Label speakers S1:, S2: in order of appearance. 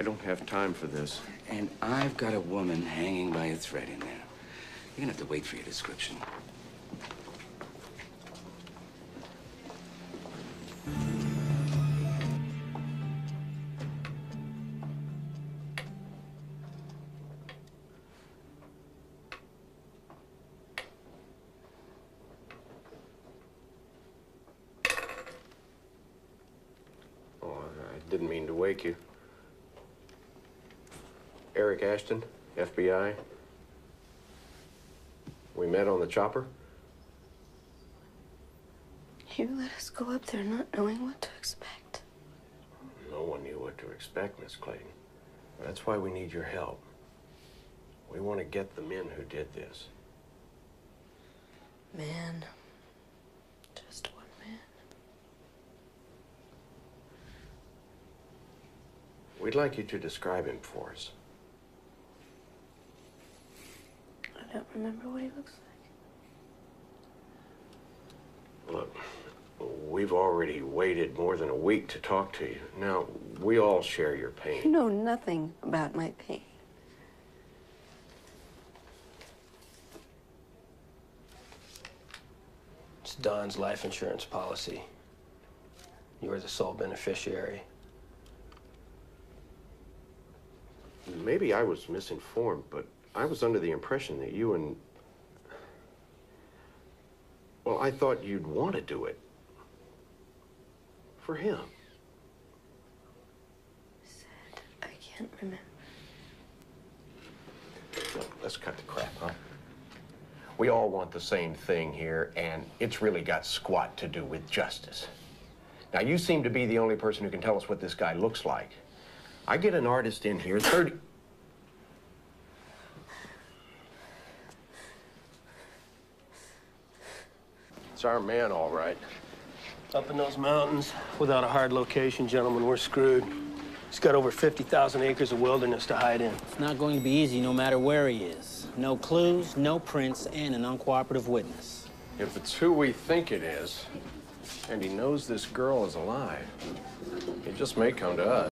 S1: I don't have time for this.
S2: And I've got a woman hanging by a thread in there. You're gonna have to wait for your description.
S1: Oh, I didn't mean to wake you. Eric Ashton, FBI. We met on the chopper.
S3: You let us go up there not knowing what to expect.
S1: No one knew what to expect, Miss Clayton. That's why we need your help. We want to get the men who did this.
S3: Man. Just one man.
S1: We'd like you to describe him for us.
S3: I don't remember what he looks like.
S1: Look, we've already waited more than a week to talk to you. Now, we all share your pain.
S3: You know nothing about my pain.
S4: It's Don's life insurance policy. You're the sole beneficiary.
S1: Maybe I was misinformed, but I was under the impression that you and. Well, I thought you'd want to do it. For him.
S3: Said I can't remember.
S1: Look, let's cut the crap, huh? We all want the same thing here, and it's really got squat to do with justice. Now, you seem to be the only person who can tell us what this guy looks like. I get an artist in here, 30. It's our man, all right.
S4: Up in those mountains, without a hard location, gentlemen, we're screwed. He's got over 50,000 acres of wilderness to hide in.
S5: It's not going to be easy no matter where he is. No clues, no prints, and an uncooperative witness.
S1: If it's who we think it is, and he knows this girl is alive, he just may come to us.